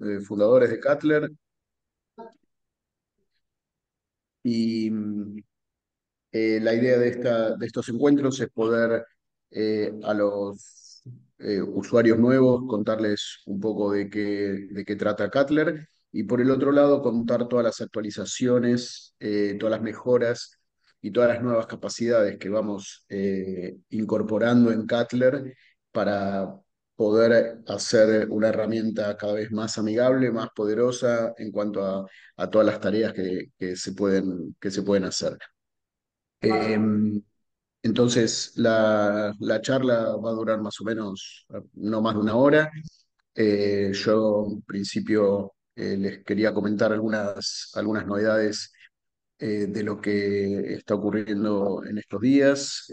eh, fundadores de Cutler. Y eh, la idea de, esta, de estos encuentros es poder eh, a los usuarios nuevos contarles un poco de qué, de qué trata Cutler y por el otro lado contar todas las actualizaciones, todas las mejoras y todas las nuevas capacidades que vamos incorporando en Cutler para poder hacer una herramienta cada vez más amigable, más poderosa en cuanto a, a todas las tareas que, que, se, pueden, que se pueden hacer. Em, entonces, la, la, charla va a durar más o menos no más de una hora. Eh, yo, en principio, eh, les quería comentar algunas, algunas novedades eh, de lo que está ocurriendo en estos días.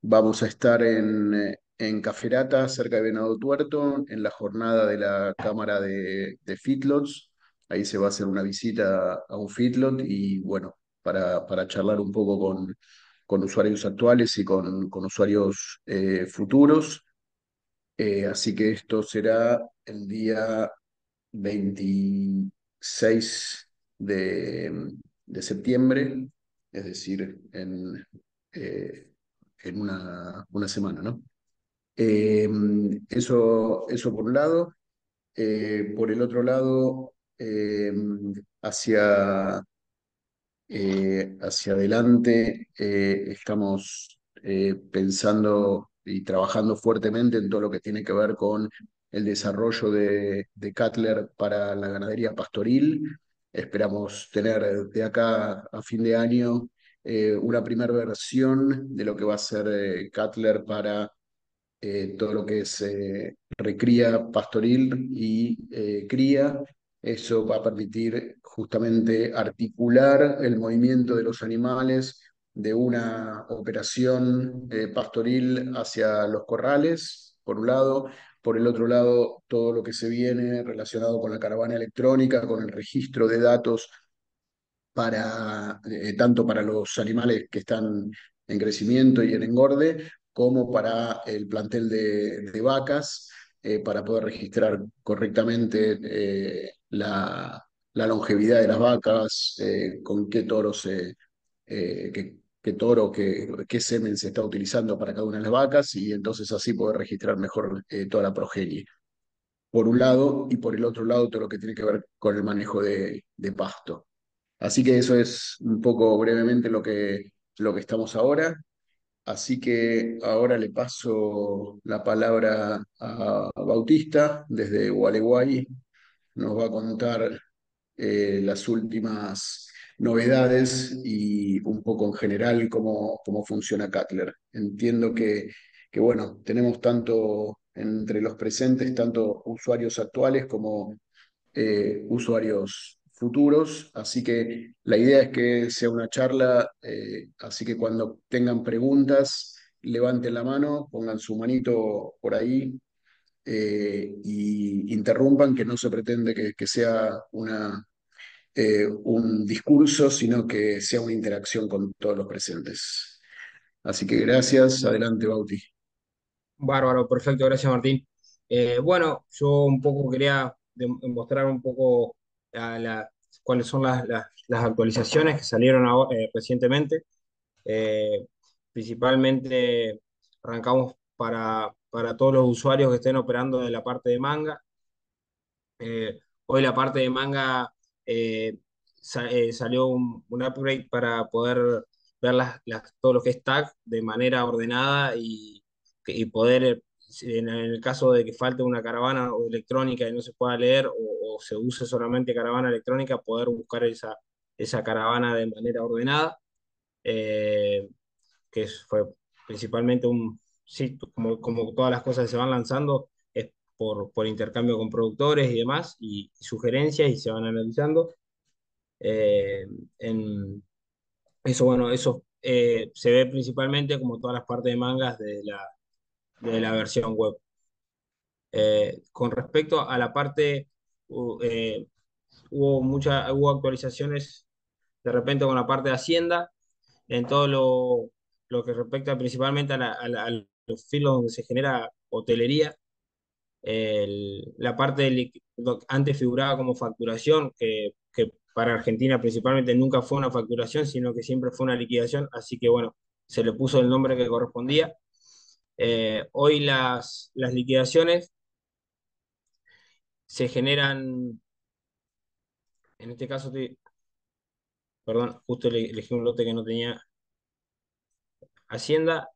vamos a estar en, en Caferata, cerca de Venado Tuerto, en la jornada de la Cámara de, de Fitlots. Ahí se va a hacer una visita a un Fitlot y bueno, para, para charlar un poco con, con usuarios actuales y con, con usuarios eh, futuros. Eh, así que esto será el día 26 de, de septiembre, es decir, en, eh, en una, una semana, ¿no? Eh, eso, eso por un lado. Eh, por el otro lado, eh, hacia, hacia adelante estamos pensando y trabajando fuertemente en todo lo que tiene que ver con el desarrollo de, de Cutler para la ganadería pastoril. Esperamos tener de acá a fin de año una primera versión de lo que va a ser Cutler para eh, todo lo que es eh, recría pastoril y eh, cría. Eso va a permitir justamente articular el movimiento de los animales de una operación pastoril hacia los corrales, por un lado, por el otro lado, todo lo que se viene relacionado con la caravana electrónica, con el registro de datos para, tanto para los animales que están en crecimiento y en engorde, como para el plantel de, vacas, eh, para poder registrar correctamente eh, la, longevidad de las vacas, eh, con qué toro se, qué, qué, toro, qué, semen se está utilizando para cada una de las vacas, y entonces así poder registrar mejor toda la progenie. Por un lado, y por el otro lado, todo lo que tiene que ver con el manejo de, de pasto. Así que eso es un poco brevemente lo que, lo que estamos ahora. Así que ahora le paso la palabra a Bautista desde Gualeguay. Nos va a contar eh, las últimas novedades y un poco en general cómo, cómo funciona Cutler. Entiendo que, que, bueno, tenemos tanto entre los presentes, tanto usuarios actuales como eh, usuarios futuros, así que la idea es que sea una charla, eh, así que cuando tengan preguntas, levanten la mano, pongan su manito por ahí eh, interrumpan, que no se pretende que, sea una, eh, un discurso, sino que sea una interacción con todos los presentes. Así que gracias, adelante Bauti. Bárbaro, perfecto, gracias Martín. bueno, yo un poco quería mostrar un poco cuáles son las, actualizaciones que salieron eh, recientemente. Eh, principalmente arrancamos para, para todos los usuarios que estén operando de la parte de manga. Eh, hoy la parte de manga salió un, upgrade para poder ver las, todo lo que es tag de manera ordenada y, y poder en el caso de que falte una caravana electrónica y no se pueda leer o, se use solamente caravana electrónica, poder buscar esa, esa caravana de manera ordenada, eh, que fue principalmente un, sí, como, como todas las cosas que se van lanzando, es por, por intercambio con productores y demás, y, sugerencias y se van analizando. Eh, en, eso, bueno, eso eh, se ve principalmente como todas las partes de mangas de la, de la versión web. Eh, con respecto a la parte, eh, hubo, muchas hubo actualizaciones de repente con la parte de Hacienda, en todo lo, lo que respecta principalmente a, los filos donde se genera hotelería. la parte de antes figuraba como facturación, que, para Argentina principalmente nunca fue una facturación, sino que siempre fue una liquidación, así que bueno, se le puso el nombre que correspondía. Eh, hoy las, las liquidaciones se generan, en este caso, perdón, justo elegí un lote que no tenía. Hacienda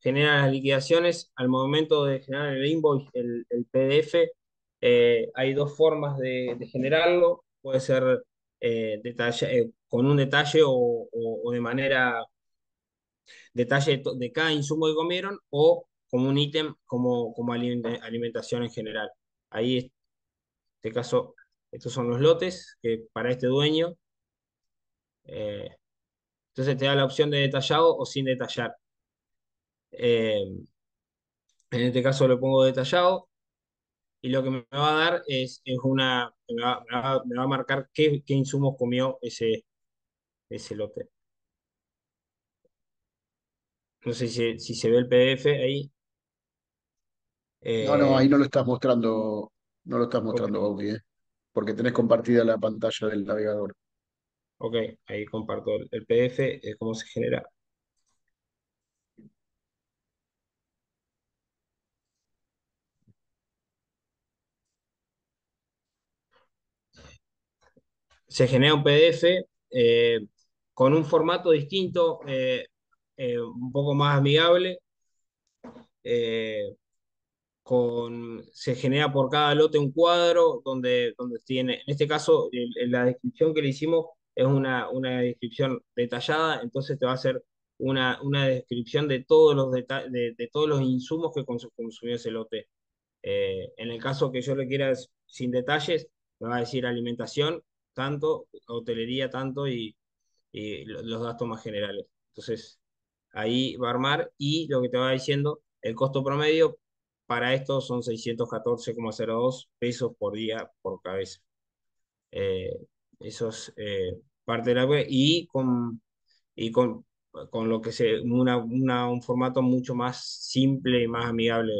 genera las liquidaciones al momento de generar el invoice, el, PDF. Eh, hay dos formas de, generarlo. Puede ser eh, con un detalle o, de manera detalle de cada insumo que comieron o como un ítem como, como alimentación en general. Ahí, en este caso, estos son los lotes que para este dueño. entonces te da la opción de detallado o sin detallar. Eh, en este caso lo pongo detallado y lo que me va a dar es, es una, me va, a marcar qué, qué, insumos comió ese, ese lote. No sé si, si se ve el PDF ahí. no, no, ahí no lo estás mostrando, no lo estás mostrando, Bauti, ¿eh? porque tenés compartida la pantalla del navegador. Ok, ahí comparto el, PDF, es cómo se genera se genera un PDF eh, con un formato distinto, eh, eh, un poco más amigable. Con, se genera por cada lote un cuadro donde, donde tiene, en este caso, la descripción que le hicimos es una, una descripción detallada, entonces te va a hacer una, una descripción de todos los, de, todos los insumos que consumió ese lote. en el caso que yo le quiera sin detalles, me va a decir alimentación tanto, hotelería tanto y, los gastos más generales. Entonces, ahí va a armar y lo que te va diciendo, el costo promedio para esto son 614,02 pesos por día por cabeza. Eh, eso es eh, parte de la web y con, y con, con lo que se, una, un formato mucho más simple y más amigable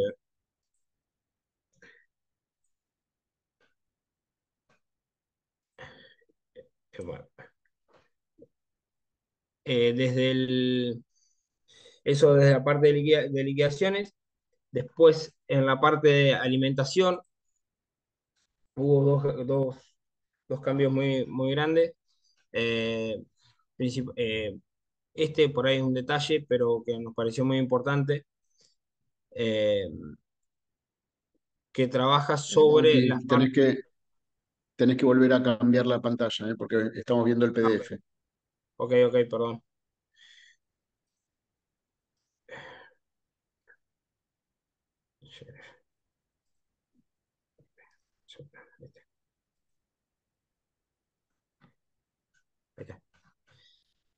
Eh, desde el, eso desde la parte de, liquidaciones. Después, en la parte de alimentación, hubo dos, cambios muy, muy grandes. Eh, eh, este por ahí es un detalle, pero que nos pareció muy importante. que trabaja sobre las que tenés que volver a cambiar la pantalla, ¿eh? porque estamos viendo el PDF. Ok, ok, perdón.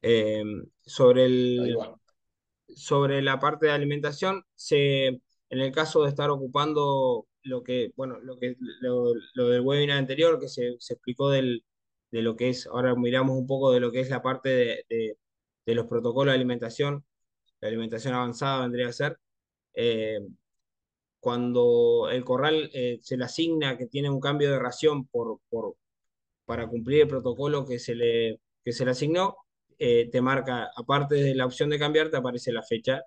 Eh, sobre, el, sobre la parte de alimentación, se, en el caso de estar ocupando lo que, bueno, lo que lo, del webinar anterior que se, explicó del, de lo que es, ahora miramos un poco de lo que es la parte de, los protocolos de alimentación, la alimentación avanzada vendría a ser. Eh, cuando el corral eh, se le asigna que tiene un cambio de ración por, por, para cumplir el protocolo que se le, que se le asignó, eh, te marca, aparte de la opción de cambiar, te aparece la fecha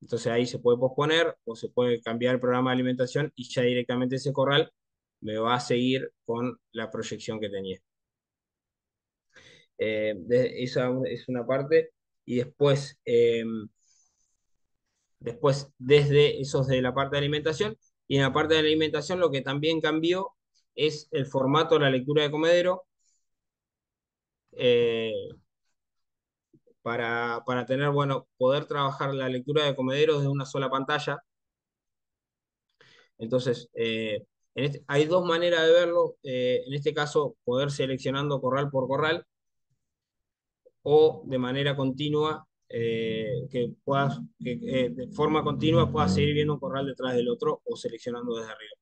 entonces ahí se puede posponer o se puede cambiar el programa de alimentación y ya directamente ese corral me va a seguir con la proyección que tenía. Eh, esa es una parte. Y después, eh, después, desde esos de la parte de alimentación, y en la parte de alimentación lo que también cambió es el formato de la lectura de comedero. Eh, para, para tener, bueno, poder trabajar la lectura de comederos de una sola pantalla. Entonces, eh, este, hay dos maneras de verlo. Eh, en este caso, poder seleccionando corral por corral o de manera continua, que puedas, de forma continua puedas seguir viendo un corral detrás del otro o seleccionando desde arriba.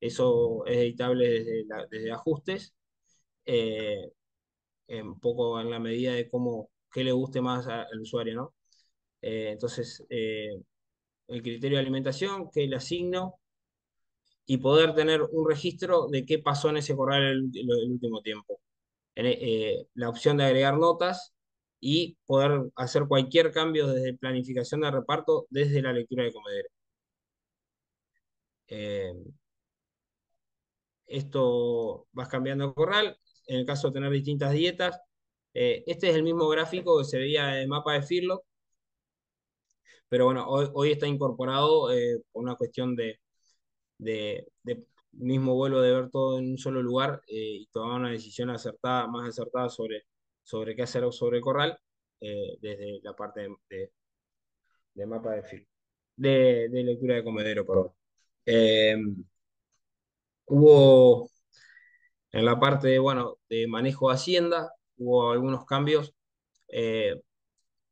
Eso es editable desde, desde ajustes, un poco en la medida de cómo, qué le guste más al usuario, ¿no? Eh, entonces, eh, el criterio de alimentación que le asigno y poder tener un registro de qué pasó en ese corral el, el último tiempo. Eh, la opción de agregar notas y poder hacer cualquier cambio desde planificación de reparto desde la lectura de comedero. Eh, esto vas cambiando el corral, en el caso de tener distintas dietas. Eh, este es el mismo gráfico que se veía en el mapa de Firlo, pero bueno, hoy, está incorporado eh, por una cuestión de, de, mismo vuelo de ver todo en un solo lugar y tomar una decisión acertada, más acertada sobre, sobre qué hacer sobre el corral desde la parte de, de mapa de Firlo, de, de lectura de comedero, perdón. Eh, hubo en la parte de, bueno, de manejo de Hacienda, hubo algunos cambios. Eh,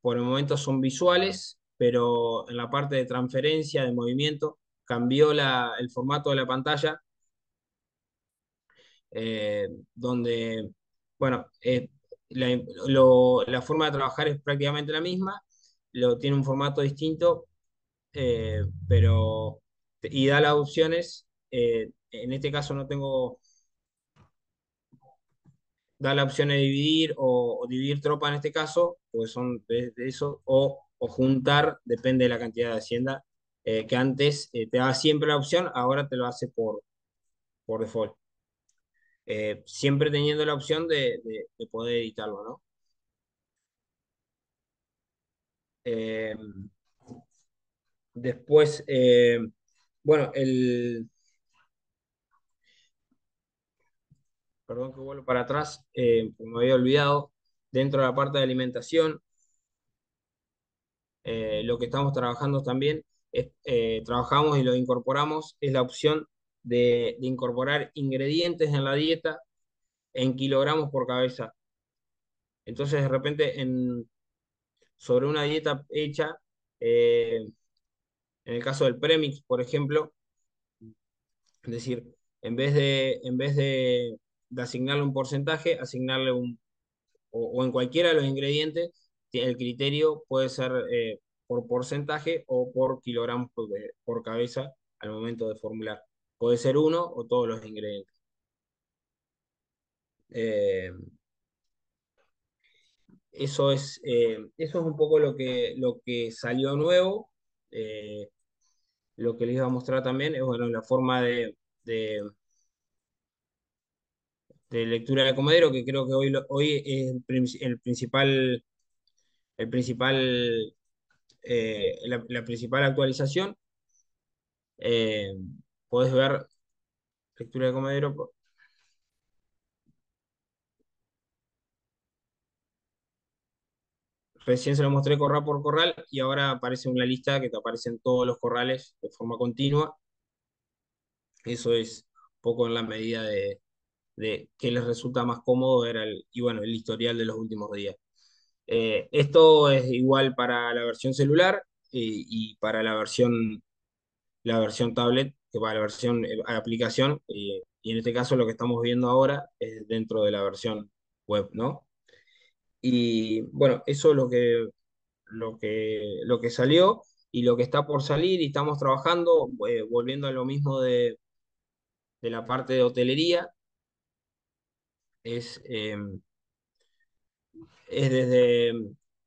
por el momento son visuales, pero en la parte de transferencia, de movimiento, cambió el formato de la pantalla, eh, donde, bueno, la, forma de trabajar es prácticamente la misma, lo, tiene un formato distinto, pero y da las opciones, eh, en este caso no tengo, da la opción de dividir o, dividir tropa en este caso, porque son de, eso, o, juntar, depende de la cantidad de hacienda, eh, que antes eh, te daba siempre la opción, ahora te lo hace por, por default. siempre teniendo la opción de, poder editarlo, ¿no? después, bueno, el... Perdón que vuelvo para atrás, eh, me había olvidado. Dentro de la parte de alimentación, eh, lo que estamos trabajando también, eh, trabajamos y lo incorporamos, es la opción de, incorporar ingredientes en la dieta en kilogramos por cabeza. Entonces, de repente, en, sobre una dieta hecha, en el caso del premix, por ejemplo, es decir, en vez de, en vez de, asignarle un porcentaje, asignarle un, o, en cualquiera de los ingredientes, el criterio puede ser eh, por porcentaje o por kilogramos por, cabeza al momento de formular. Puede ser uno o todos los ingredientes. Eh, eso es, eh, eso es un poco lo que, lo que salió nuevo lo que les iba a mostrar también es bueno, la forma de, de, lectura de comedero, que creo que hoy, hoy es el, principal, el principal eh, la, principal actualización. Eh, podés ver lectura de comedero Recién se lo mostré corral por corral y ahora aparece una lista que te aparecen todos los corrales de forma continua. Eso es poco en la medida de, de que les resulta más cómodo ver el, y bueno, el historial de los últimos días. Eh, esto es igual para la versión celular y para la versión, la versión tablet, que para la versión eh, aplicación, y en este caso lo que estamos viendo ahora es dentro de la versión web, ¿no? Y bueno, eso es lo que, lo que, lo que salió y lo que está por salir y estamos trabajando, eh, volviendo a lo mismo de, de, la parte de hotelería, es, em, es desde,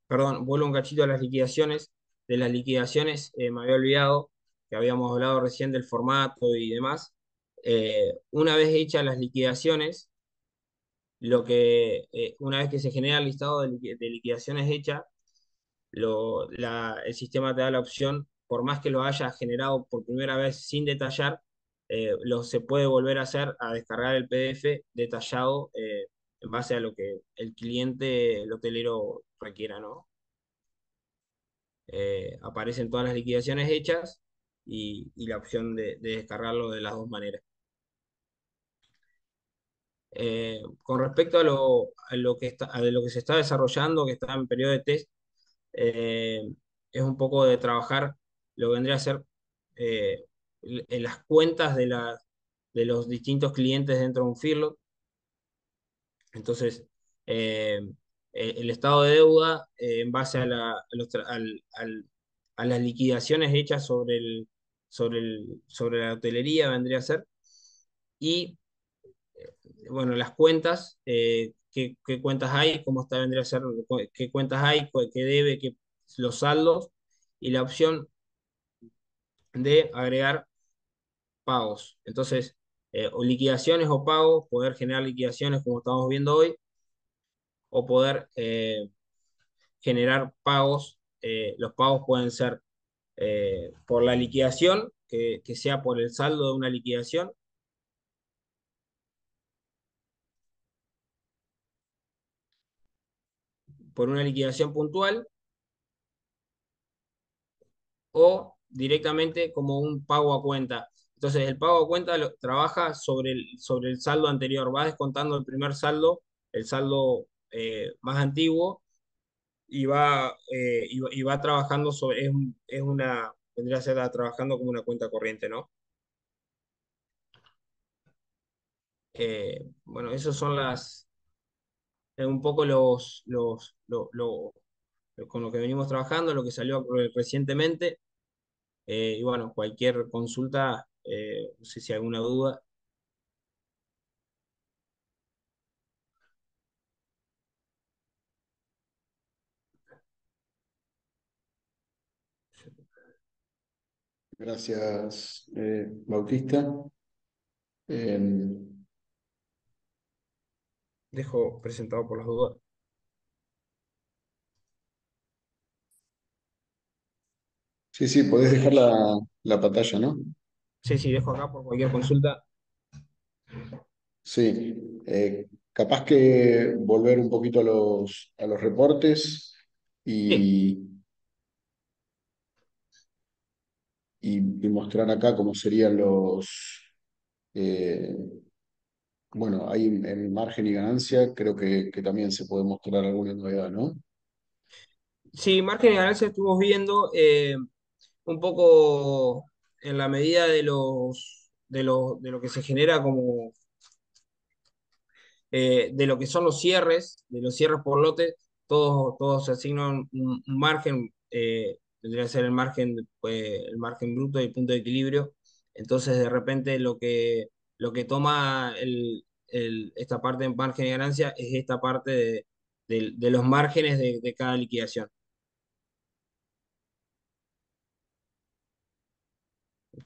perdón, vuelvo un cachito a las liquidaciones, de las liquidaciones eh, me había olvidado que habíamos hablado recién del formato y demás. Eh, una vez hechas las liquidaciones, lo que eh, una vez que se genera el listado de, liquidaciones hecha, el sistema te da la opción, por más que lo haya generado por primera vez sin detallar, eh, lo se puede volver a hacer, a descargar el PDF detallado eh, en base a lo que el cliente, el hotelero requiera, ¿no? aparecen todas las liquidaciones hechas y, la opción de descargarlo de las dos maneras. Eh, con respecto a lo, lo que está, a lo que se está desarrollando, que está en periodo de test, eh, es un poco de trabajar lo que vendría a ser eh, en las cuentas de, de los distintos clientes dentro de un Fearlog. Entonces, el, estado de deuda en base a, a, las liquidaciones hechas sobre el, sobre, el, sobre la hotelería vendría a ser. Y bueno, las cuentas, qué, qué, cuentas hay, cómo está, vendría a ser, qué cuentas hay, qué debe, qué, los saldos, y la opción de agregar pagos. Entonces, eh, o liquidaciones o pagos, poder generar liquidaciones como estamos viendo hoy, o poder eh, generar pagos. Eh, los pagos pueden ser por la liquidación, que, que sea por el saldo de una liquidación, por una liquidación puntual o directamente como un pago a cuenta. Entonces, el pago a cuenta trabaja sobre el, sobre el saldo anterior, va descontando el primer saldo, el saldo eh, más antiguo, y va, eh, y, va trabajando sobre, es, una, vendría a ser trabajando como una cuenta corriente, ¿no? Eh, bueno, esos son las, un poco los, los, con lo que venimos trabajando, lo que salió recientemente. Eh, y bueno, cualquier consulta, eh, no sé si hay alguna duda. Gracias, eh, Bautista. Em, Dejo presentado por las dudas. Sí, sí, podés dejar la, la pantalla, ¿no? Sí, sí, dejo acá por cualquier consulta. Sí, eh, capaz que volver un poquito a los, a los reportes y, y, mostrar acá cómo serían los... eh, bueno, ahí en margen y ganancia creo que, que también se puede mostrar alguna novedad, ¿no? Sí, margen y ganancia estuvimos viendo eh, un poco en la medida de los de lo, de lo que se genera como eh, de lo que son los cierres, de los cierres por lote, todos, todos se asignan un, margen, eh, tendría que ser el margen, pues, el margen bruto y el punto de equilibrio. Entonces, de repente, lo que, lo que toma el, esta parte de margen y ganancia es esta parte de, de, los márgenes de, de cada liquidación.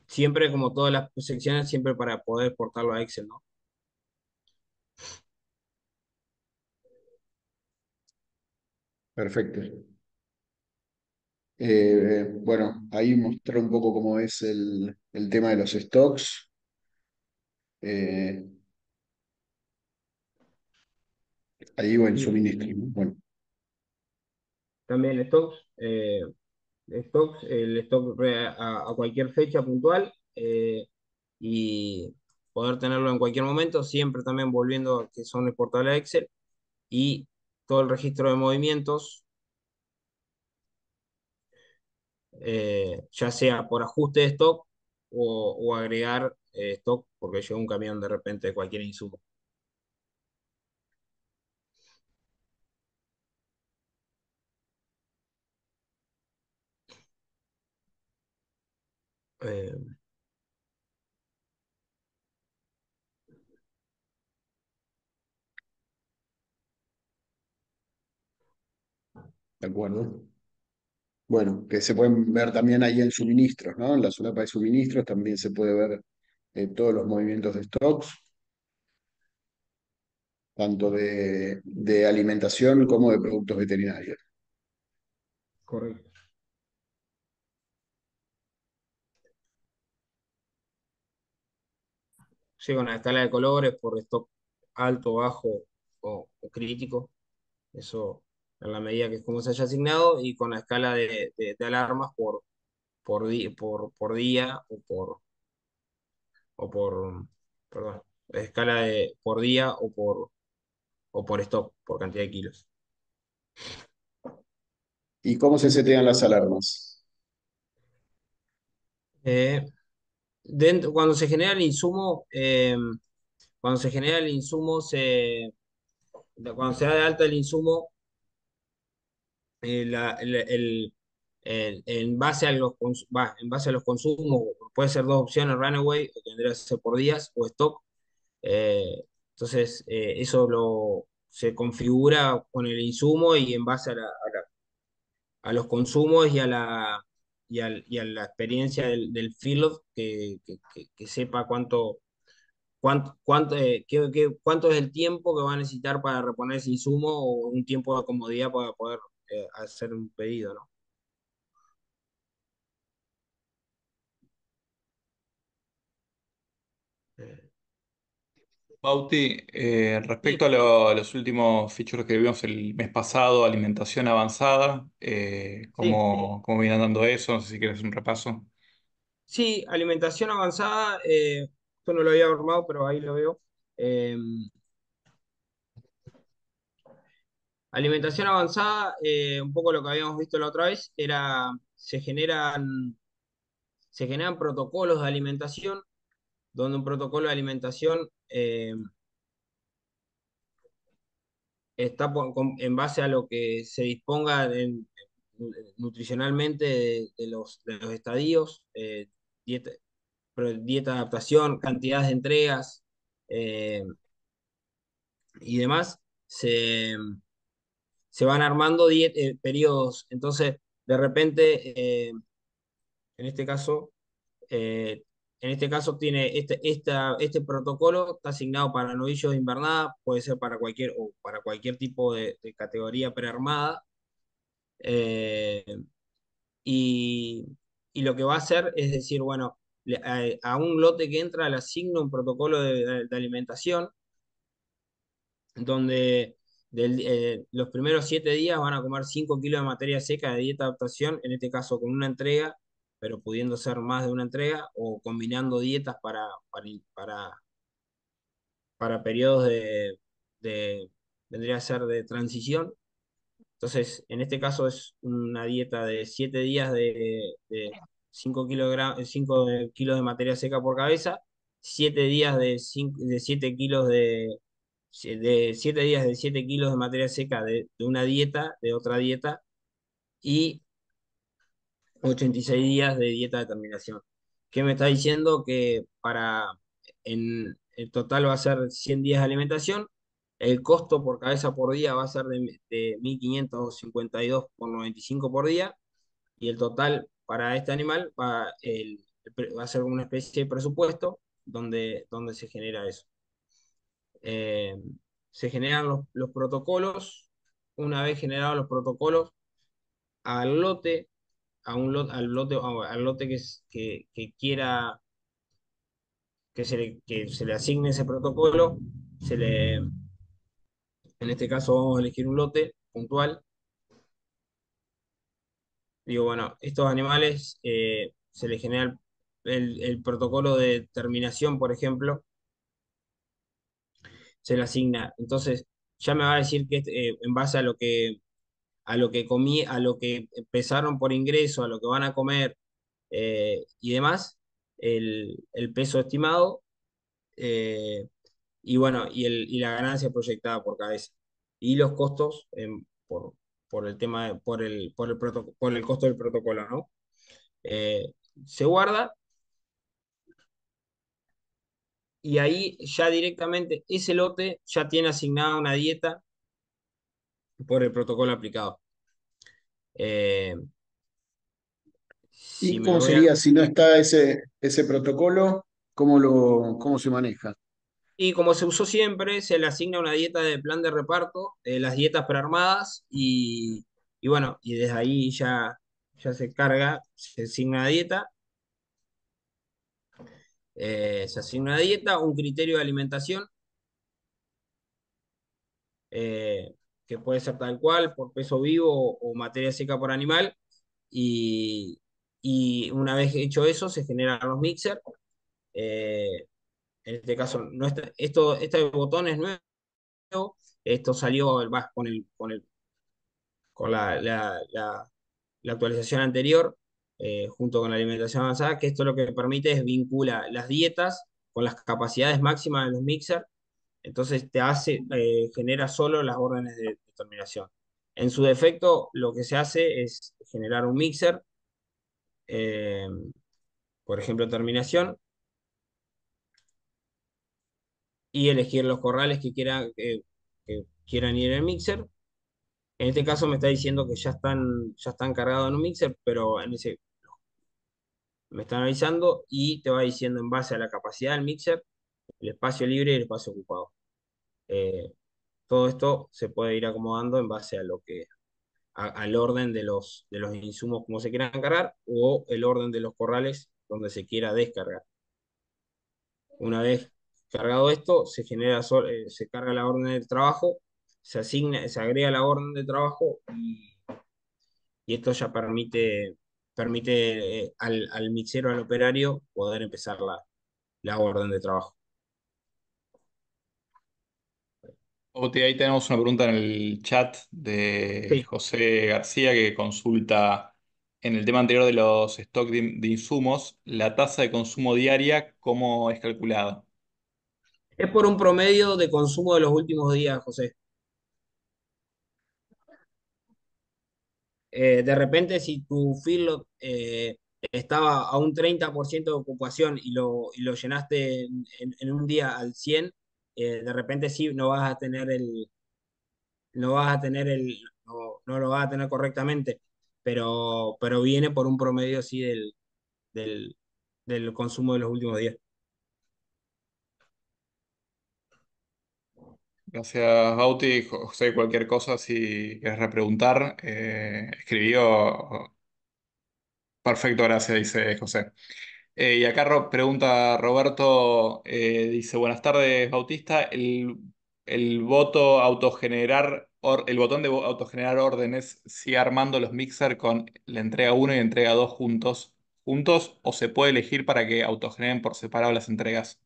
Siempre, como todas las secciones, siempre para poder exportarlo a Excel, ¿no? Perfecto. Eh, bueno, ahí mostré un poco cómo es el, el tema de los stocks. Eh, ahí va el suministro. ¿no? Bueno, También stocks, eh, stocks, el stock a, cualquier fecha puntual eh, y poder tenerlo en cualquier momento, siempre también volviendo a que son exportables a Excel y todo el registro de movimientos, eh, ya sea por ajuste de stock o, o agregar eh, stock porque llegó un camión de repente de cualquier insumo. Eh, de acuerdo. Bueno, que se pueden ver también ahí en suministros, ¿no? En la solapa de suministros también se puede ver eh, todos los movimientos de stocks, tanto de, de alimentación como de productos veterinarios. correcto. Sí, con la escala de colores por stock alto, bajo o, o crítico. Eso en la medida que como se haya asignado y con la escala de, de, de alarmas por, por, di, por, por día o por, o por, perdón, escala de por día o por, o por stock, por cantidad de kilos. ¿Y cómo se setean las alarmas? Eh, dentro, cuando se genera el insumo, eh, cuando se genera el insumo, se, cuando se da de alta el insumo, eh, la, el, el, el, en, base a los, en base a los consumos, puede ser dos opciones, Runaway, o tendría que ser por días, o Stock. Eh, entonces, eh, eso lo, se configura con el insumo y en base a, a, los consumos y a la, y a, la experiencia del, del field, que, sepa cuánto, cuánto, cuánto, eh, cuánto es el tiempo que va a necesitar para reponer ese insumo o un tiempo de comodidad para poder hacer un pedido, ¿no? Bauti, eh, respecto a, los últimos features que vimos el mes pasado, alimentación avanzada, eh, ¿cómo, ¿cómo, viene andando eso? No sé si quieres un repaso. Sí, alimentación avanzada, eh, esto no lo había armado, pero ahí lo veo. alimentación avanzada, un poco lo que habíamos visto la otra vez, era, se generan, se generan protocolos de alimentación donde un protocolo de alimentación eh, está en base a lo que se disponga nutricionalmente de, los, estadios, eh, dieta, dieta, de adaptación, cantidades de entregas eh, y demás, se, van armando periodos. Entonces, de repente, en este caso, en este caso tiene este, este protocolo, está asignado para novillos de invernada, puede ser para cualquier, o para cualquier tipo de, categoría prearmada. Eh, y, lo que va a hacer es decir, bueno, a, un lote que entra le asigno un protocolo de, alimentación, donde eh, los primeros siete días van a comer 5 kilos de materia seca de dieta adaptación, en este caso con una entrega pero pudiendo ser más de una entrega o combinando dietas para, para, para, periodos de, vendría a ser de transición. Entonces, en este caso es una dieta de 7 días de, 5, kilos de materia seca por cabeza, 7 días de, 7 kilos de, de 7 días de 7 kilos de materia seca de, de, una dieta, de otra dieta, y 86 días de dieta de terminación. ¿Qué me está diciendo? Que para en el total va a ser 100 días de alimentación, el costo por cabeza por día va a ser de, 1.552 por 95 por día, y el total para este animal va, va a ser una especie de presupuesto donde, donde se genera eso. Eh, se generan los, los protocolos, una vez generados los protocolos, al lote a un lote, al lote, al lote que, que, quiera que se, le, que se le asigne ese protocolo, se le, en este caso vamos a elegir un lote puntual. Digo, bueno, estos animales eh, se les genera el, protocolo de terminación, por ejemplo, se le asigna. Entonces, ya me va a decir que eh, en base a lo que a lo que comí, a lo que pesaron por ingreso, a lo que van a comer eh, y demás, el, peso estimado eh, y bueno, y, el, y, la ganancia proyectada por cabeza. Y los costos por, por, el tema, por el, por el, por el costo del protocolo, ¿no? Eh, se guarda y ahí ya directamente ese lote ya tiene asignada una dieta por el protocolo aplicado. Eh, ¿Y cómo sería si no está ese, ese protocolo? ¿Cómo, lo, ¿Cómo se maneja? Y como se usó siempre, se le asigna una dieta de plan de reparto, las dietas prearmadas, y, y bueno, y desde ahí ya, ya se carga, se asigna una dieta, eh, se asigna una dieta, un criterio de alimentación, eh, que puede ser tal cual, por peso vivo o, materia seca por animal. Y, una vez hecho eso, se generan los mixers. Eh, en este caso, no esto, este botón es nuevo. Esto salió con, el, con, el, con la, la, actualización anterior, eh, junto con la alimentación avanzada, que esto lo que permite es vincula las dietas con las capacidades máximas de los mixers entonces te hace, eh, genera solo las órdenes de determinación. En su defecto, lo que se hace es generar un mixer, eh, por ejemplo, terminación, y elegir los corrales que quieran, que quieran ir en el mixer. En este caso me está diciendo que ya están, ya están cargados en un mixer, pero en ese, me están avisando y te va diciendo en base a la capacidad del mixer, el espacio libre y el espacio ocupado. Eh, todo esto se puede ir acomodando en base a lo que, al orden de los, de los insumos como se quieran cargar o el orden de los corrales donde se quiera descargar. Una vez cargado esto, se genera, eh, se carga la orden de trabajo, se asigna, se agrega la orden de trabajo y, esto ya permite, permite eh, al, al, mixero, al operario, poder empezar la, la orden de trabajo. Oti, ahí tenemos una pregunta en el chat de José García que consulta en el tema anterior de los stocks de, insumos, la tasa de consumo diaria, ¿cómo es calculada? Es por un promedio de consumo de los últimos días, José. Eh, de repente, si tu filo eh, estaba a un 30% de ocupación y lo, lo llenaste en, en, un día al 100, eh, de repente sí no vas a tener el, no vas a tener el, no, lo vas a tener correctamente, pero, pero viene por un promedio así del, del, del consumo de los últimos días. Gracias, Bauti. José, cualquier cosa, si quieres repreguntar, eh, escribió. Perfecto, gracias, dice José. Eh, y acá pregunta Roberto, eh, dice, buenas tardes, Bautista, el, voto autogenerar, el botón de autogenerar órdenes, ¿sigue armando los mixer con la entrega 1 y entrega 2 juntos, juntos o se puede elegir para que autogeneren por separado las entregas?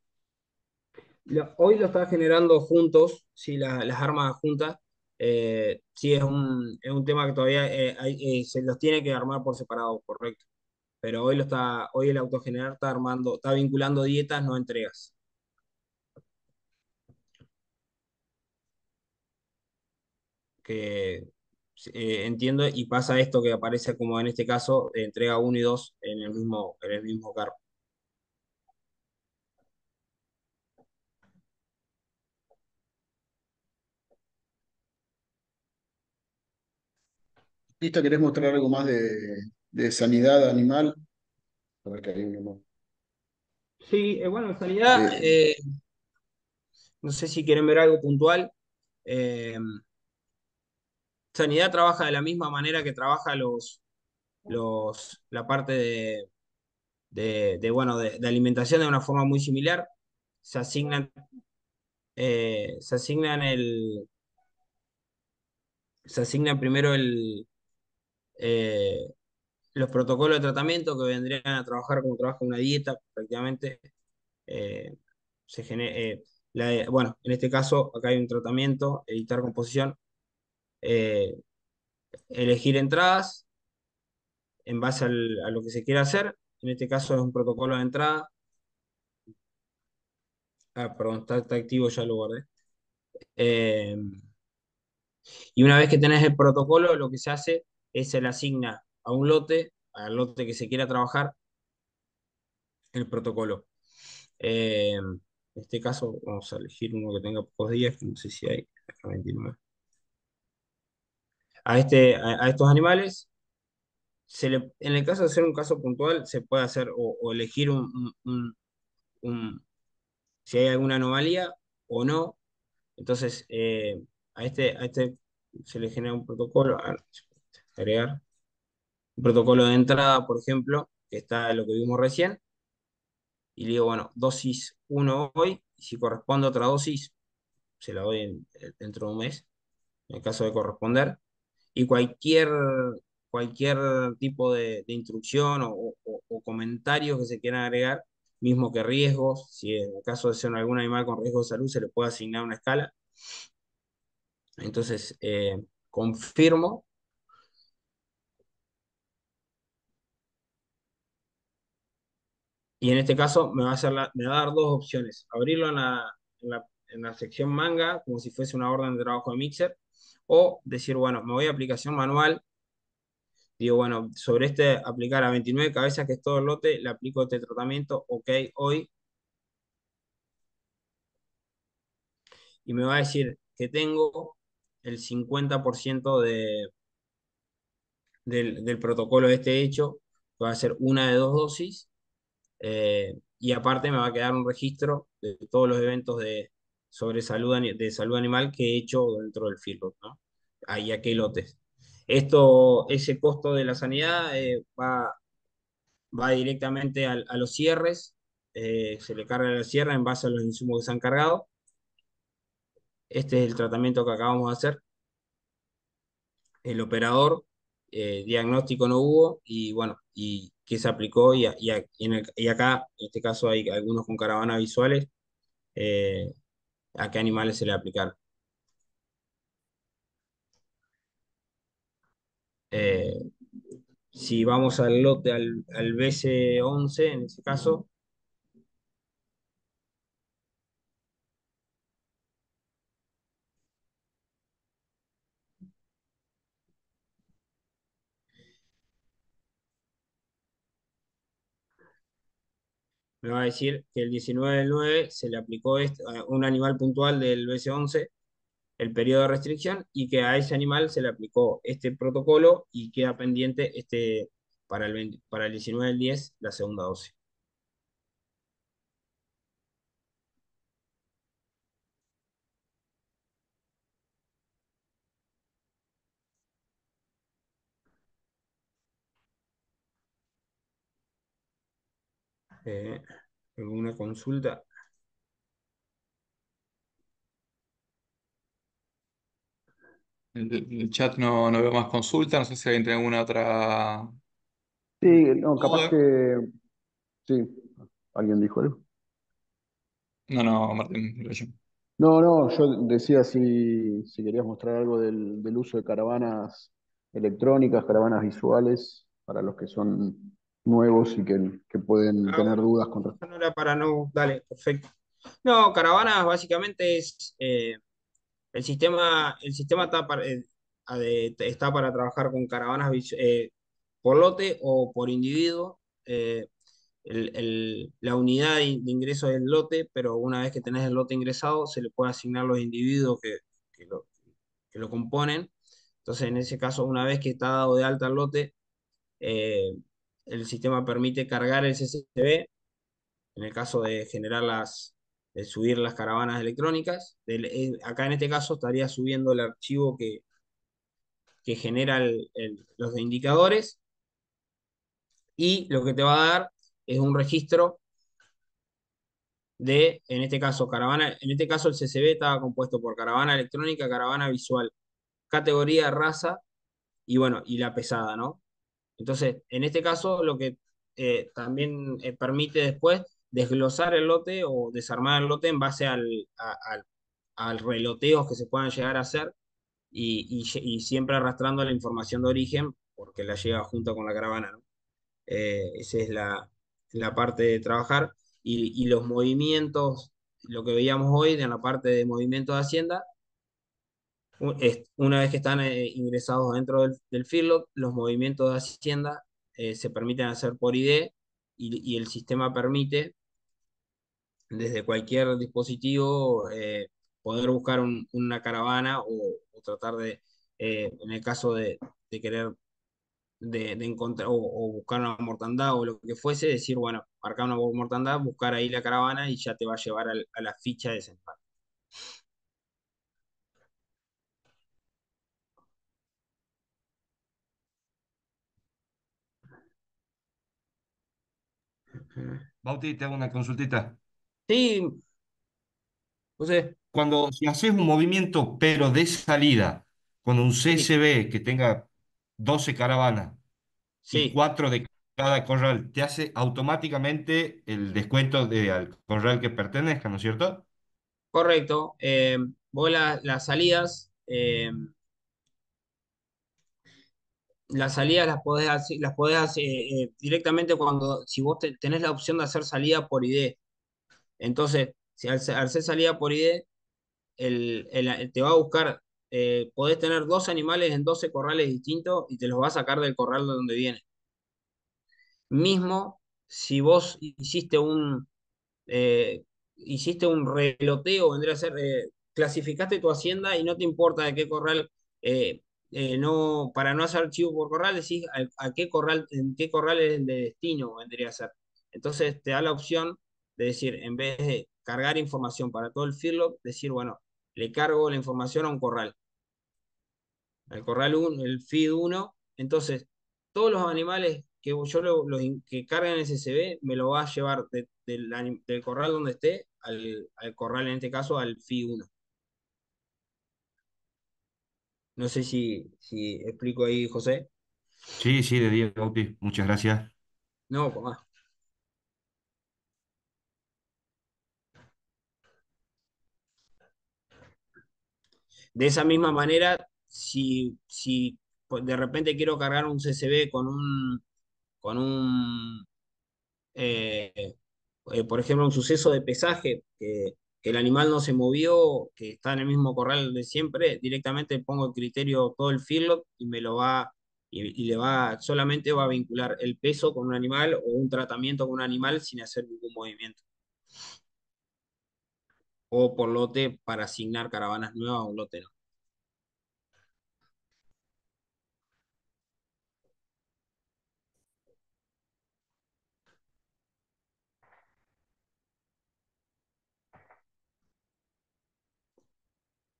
hoy lo está generando juntos, si las armas juntas, eh, sí es un, es un tema que todavía se los tiene que armar por separado, correcto pero hoy, lo está, hoy el autogenerar está armando, está vinculando dietas, no entregas. Que eh, entiendo y pasa esto que aparece como en este caso entrega 1 y 2 en el mismo, en el mismo carro. Listo, ¿querés mostrar algo más de, de sanidad animal? Sí, eh, bueno, en sanidad, eh, no sé si quieren ver algo puntual. Eh, sanidad trabaja de la misma manera que trabaja los, los, la parte de, bueno, de, alimentación de una forma muy similar. Se asignan, se asignan el, se asigna primero el, los protocolos de tratamiento que vendrían a trabajar como trabaja una dieta, prácticamente. Eh, se eh, bueno, en este caso, acá hay un tratamiento, editar composición, eh, elegir entradas en base a lo que se quiera hacer. En este caso es un protocolo de entrada. Ah, perdón, está, activo, ya lo guardé. y una vez que tenés el protocolo, lo que se hace es se le asigna a un lote, al lote que se quiera trabajar, el protocolo. Eh, en este caso vamos a elegir uno que tenga pocos días, no sé si hay, A, este, a, estos animales, se le, en el caso de ser un caso puntual, se puede hacer o, elegir un, si hay alguna anomalía o no. Entonces, eh, a, este, a este se le genera un protocolo, agregar un protocolo de entrada, por ejemplo, que está lo que vimos recién, y le digo, bueno, dosis 1 hoy, si corresponde otra dosis, se la doy dentro de un mes, en el caso de corresponder, y cualquier, cualquier tipo de, instrucción o, comentario que se quieran agregar, mismo que riesgos, si en el caso de ser algún animal con riesgo de salud, se le puede asignar una escala. Entonces, eh, confirmo Y en este caso me va a, dar dos opciones. Abrirlo en la, sección manga, como si fuese una orden de trabajo de Mixer, o decir, bueno, me voy a aplicación manual digo, bueno, sobre este aplicar a 29 cabezas, que es todo el lote, le aplico este tratamiento, ok, hoy. Y me va a decir que tengo el 50% de, del, del, protocolo de este hecho, va a ser una de dos dosis, eh, y aparte me va a quedar un registro de todos los eventos de, sobre salud, de salud animal que he hecho dentro del fieldwork, ¿no? Ahí a qué lotes. Esto, ese costo de la sanidad eh, va, va directamente a, a los cierres, eh, se le carga la cierre en base a los insumos que se han cargado. Este es el tratamiento que acabamos de hacer. El operador, eh, diagnóstico no hubo, y bueno, y que se aplicó, y, acá, en este caso, hay algunos con caravanas visuales, eh, a qué animales se le aplicaron. Eh, si vamos al lote, al, al BC11, en ese caso, me va a decir que el 19 del 9 se le aplicó este, a un animal puntual del BC11 el periodo de restricción y que a ese animal se le aplicó este protocolo y queda pendiente este, para, el 20, para el 19 del 10 la segunda dosis. Eh, ¿Alguna consulta? El, el chat no, no veo más consultas, no sé si alguien tiene alguna otra. Sí, no, capaz que. Sí, ¿alguien dijo algo? No, no, Martín, yo. No, no, yo decía si, si querías mostrar algo del, del uso de caravanas electrónicas, caravanas visuales, para los que son nuevos y que, que pueden Ah, tener dudas con respecto. no era para no, dale, perfecto. No, caravanas básicamente es eh, el sistema, el sistema está para, eh, está para trabajar con caravanas eh, por lote o por individuo. El- el- la unidad de, de ingreso es el lote, pero una vez que tenés el lote ingresado, se le puede asignar los individuos que, que lo, que lo componen. Entonces, en ese caso, una vez que está dado de alta el lote, eh, el sistema permite cargar el CCTV en el caso de generar las, de subir las caravanas electrónicas. Eh, acá en este caso estaría subiendo el archivo que, que genera los indicadores y lo que te va a dar es un registro de, en este caso, caravana, en este caso el CCB estaba compuesto por caravana electrónica, caravana visual, categoría, raza y bueno, y la pesada, ¿no? Entonces, en este caso, lo que eh, también eh, permite después desglosar el lote o desarmar el lote en base al, al, al reloteos que se puedan llegar a hacer y, y siempre arrastrando la información de origen porque la lleva junto con la caravana. Eh, esa es la, la parte de trabajar y, y los movimientos, lo que veíamos hoy en la parte de movimiento de Hacienda, una vez que están eh, ingresados dentro del, del feedlot, los movimientos de Hacienda eh, se permiten hacer por ID y, y el sistema permite desde cualquier dispositivo eh, poder buscar un- una caravana o, tratar de, en el caso de, de querer de, encontrar o, buscar una mortandad o lo que fuese, decir, bueno, marcar una mortandad, buscar ahí la caravana y ya te va a llevar a la ficha de ese Bauti, te hago una consultita. Sí, José, Cuando si haces un movimiento, pero de salida, con un CCB que tenga 12 caravanas y sí. 4 de cada corral, te hace automáticamente el descuento de al corral que pertenezca, ¿no es cierto? Correcto. Eh, vos la- las salidas, eh, las salidas las podés hacer, las hacer eh, eh, directamente cuando, si vos te- tenés la opción de hacer salida por ID. Entonces, si al, hacer salida por ID, el, el- te va a buscar eh, podés tener dos animales en 12 corrales distintos y te los va a sacar del corral de donde viene. Mismo si vos hiciste un, eh, hiciste un reloteo, vendría a ser, clasificaste tu hacienda y no te importa de qué corral, no, para no hacer archivo por corral, decís a, qué corral, en qué corral es el de destino, vendría a ser. Entonces te da la opción de decir, en vez de cargar información para todo el feedlot, decir, bueno, le cargo la información a un corral. El corral 1, el feed 1, entonces todos los animales que yo los que cargan SSB me lo va a llevar del, corral donde esté al, corral, en este caso, al FI 1. No sé si, si explico ahí, José. Sí, sí, de Diego, muchas gracias. No, pues De esa misma manera, si, si pues, de repente quiero cargar un CCB con un, con un eh, eh, por ejemplo, un suceso de pesaje, que, el animal no se movió, que está en el mismo corral de siempre, directamente pongo el criterio todo el feedlot y me lo va, y, le va, solamente va a vincular el peso con un animal o un tratamiento con un animal sin hacer ningún movimiento. O por lote para asignar caravanas nuevas un lote no.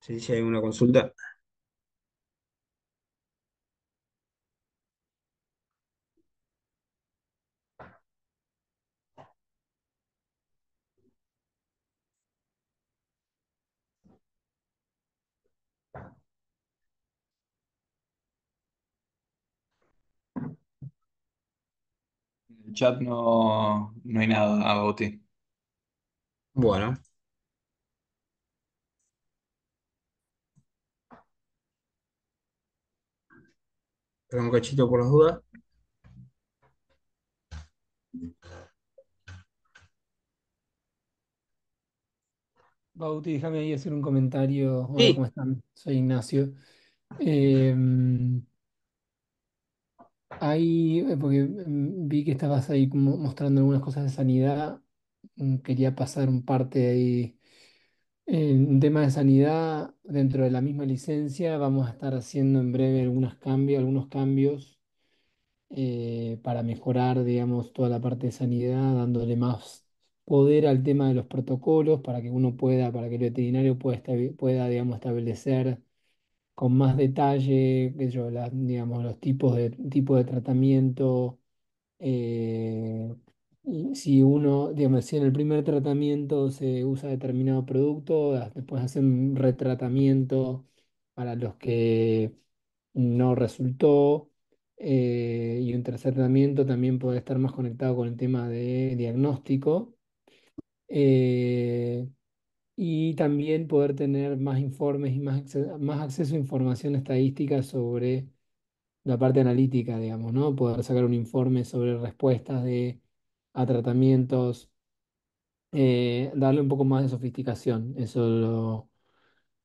Sí, si hay una consulta. En el chat no, no hay nada, Bauti. Bueno, un cachito por las dudas. Bauti, déjame ahí hacer un comentario. Hola, ¿cómo están? Soy Ignacio. Em, ahí, eh, porque em, vi que estabas ahí mostrando algunas cosas de sanidad. Mm, quería pasar un parte ahí. En tema de sanidad, dentro de la misma licencia, vamos a estar haciendo en breve algunos cambios, algunos cambios eh, para mejorar, digamos, toda la parte de sanidad, dándole más poder al tema de los protocolos para que uno pueda, para que el veterinario pueda, digamos, establecer con más detalle, digamos, los tipos de, tipo de tratamiento. Eh, si uno, digamos, si en el primer tratamiento se usa determinado producto, después hacen un retratamiento para los que no resultó, eh, y un tercer tratamiento también puede estar más conectado con el tema de diagnóstico. Eh, y también poder tener más informes y más, más acceso a información estadística sobre la parte analítica, digamos, ¿no? Poder sacar un informe sobre respuestas de, a tratamientos, eh, darle un poco más de sofisticación. Eso lo,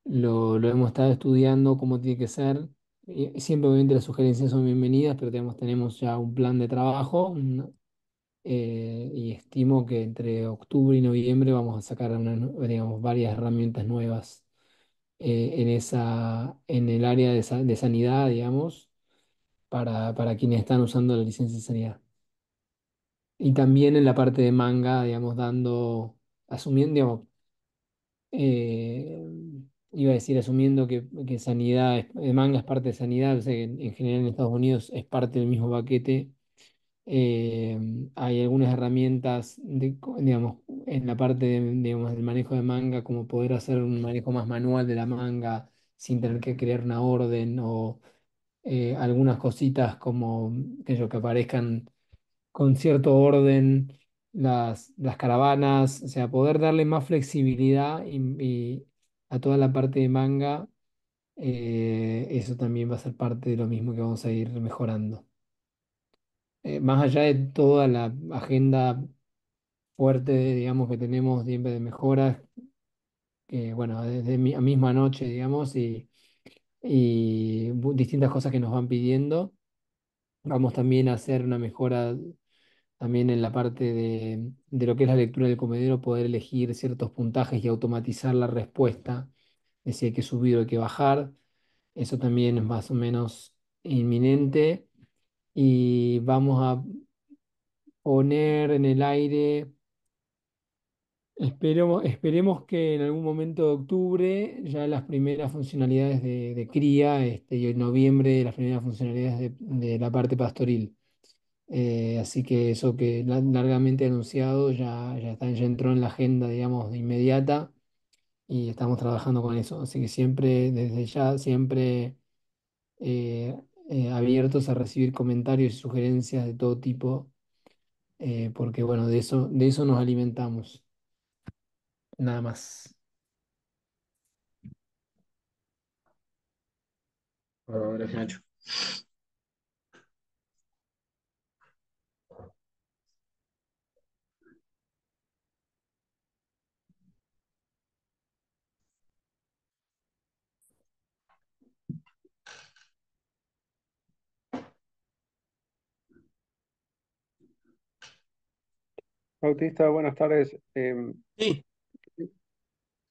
lo, hemos estado estudiando, cómo tiene que ser. Y siempre, obviamente, las sugerencias son bienvenidas, pero digamos, tenemos ya un plan de trabajo eh, y estimo que entre octubre y noviembre vamos a sacar digamos, varias herramientas nuevas eh, en, esa, en el área de, de sanidad, digamos, para, para quienes están usando la licencia de sanidad. Y también en la parte de manga, digamos, dando, asumiendo, eh, iba a decir, asumiendo que, que sanidad, de manga es parte de sanidad, o sea, que en general en Estados Unidos es parte del mismo paquete. Eh, hay algunas herramientas, digamos, en la parte digamos, del manejo de manga, como poder hacer un manejo más manual de la manga sin tener que crear una orden o eh, algunas cositas como que, que aparezcan con cierto orden las, las caravanas, o sea, poder darle más flexibilidad a toda la parte de manga, eh, eso también va a ser parte de lo mismo que vamos a ir mejorando. Eh, más allá de toda la agenda fuerte, digamos, que tenemos siempre de mejoras, que bueno, desde mi, misma noche, digamos, y y distintas cosas que nos van pidiendo. Vamos también a hacer una mejora también en la parte de, lo que es la lectura del comedero, poder elegir ciertos puntajes y automatizar la respuesta de si hay que subir o hay que bajar. Eso también es más o menos inminente. Y vamos a poner en el aire, esperemos, esperemos que en algún momento de octubre ya las primeras funcionalidades de, de cría este, y en noviembre las primeras funcionalidades de, de la parte pastoril. Eh, así que eso que la- largamente anunciado ya, ya, está, ya entró en la agenda, digamos, de inmediata y estamos trabajando con eso. Así que siempre, desde ya, siempre eh, eh, abiertos a recibir comentarios y sugerencias de todo tipo, porque bueno, de eso, de eso nos alimentamos. Nada más. Gracias, Nacho. Bautista, buenas tardes. Em, Sí,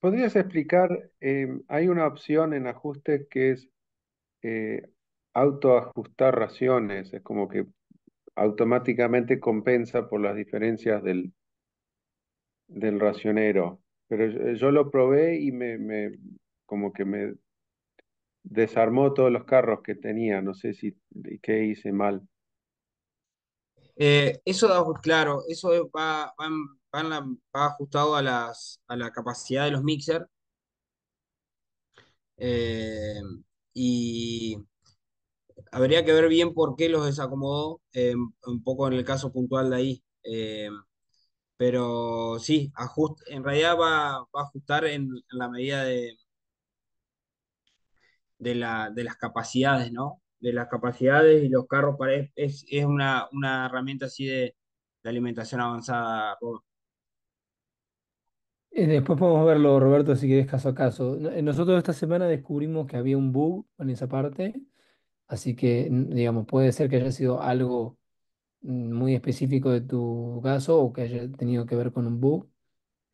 ¿podrías explicar, em, hay una opción en ajustes que es eh, autoajustar raciones, es como que automáticamente compensa por las diferencias del, del racionero, pero yo, yo lo probé y me, me- como que me desarmó todos los carros que tenía, no sé si qué hice mal. Eh, eso da, claro, eso es- va, va, va ajustado a, las, a la capacidad de los mixer eh, y habría que ver bien por qué los desacomodó, eh, un poco en el caso puntual de ahí. Eh, pero sí, ajust, en realidad va, va a ajustar en, en la medida de, de, la, de las capacidades, ¿no? De las capacidades y los carros para, es, es una, una herramienta así de, de alimentación avanzada. Eh, después podemos verlo, Roberto, si querés caso a caso. Eh, Nosotros esta semana descubrimos que había un bug en esa parte, así que, digamos, puede ser que haya sido algo mm, muy específico de tu caso o que haya tenido que ver con un bug,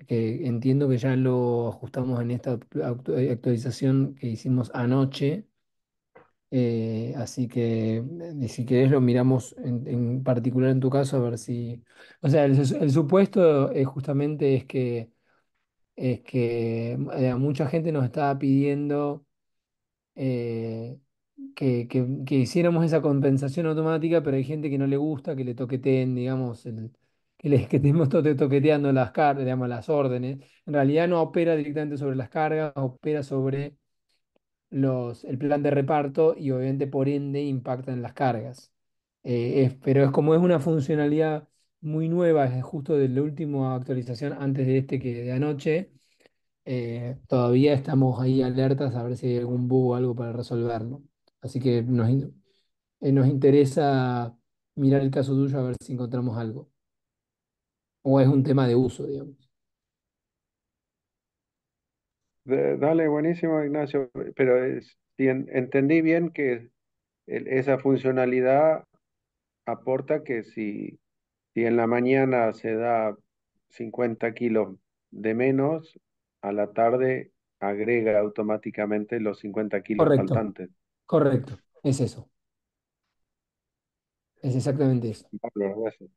que entiendo que ya lo ajustamos en esta actu- actualización que hicimos anoche, eh, así que eh, si querés lo miramos en, en particular en tu caso a ver si... O sea, el, supuesto eh, justamente es que es que eh, mucha gente nos estaba pidiendo eh, que, que- que hiciéramos esa compensación automática, pero hay gente que no le gusta que le toqueteen, digamos, el, que, le, que estemos to- toqueteando las cargas, digamos, las órdenes. En realidad no opera directamente sobre las cargas, opera sobre los, el plan de reparto y obviamente por ende impacta en las cargas. Eh, es- pero es como es una funcionalidad muy nueva, es justo de la última actualización antes de este que de anoche eh, todavía estamos ahí alertas a ver si hay algún bug o algo para resolverlo. Así que nos, eh, nos interesa mirar el caso tuyo a ver si encontramos algo. O es un tema de uso, digamos. De- dale, buenísimo, Ignacio, pero es- si en- entendí bien que el- esa funcionalidad aporta que si, si en la mañana se da 50 kilos de menos, a la tarde agrega automáticamente los 50 kilos Correcto, faltantes. correcto. Es eso. Es exactamente eso. Gracias.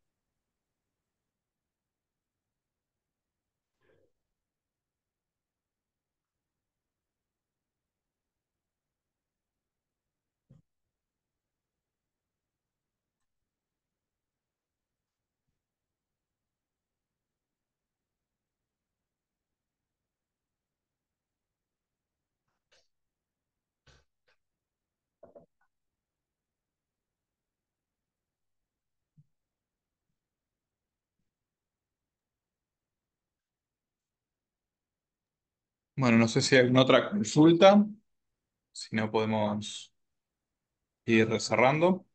Bueno, no sé si hay alguna otra consulta, si no podemos ir cerrando.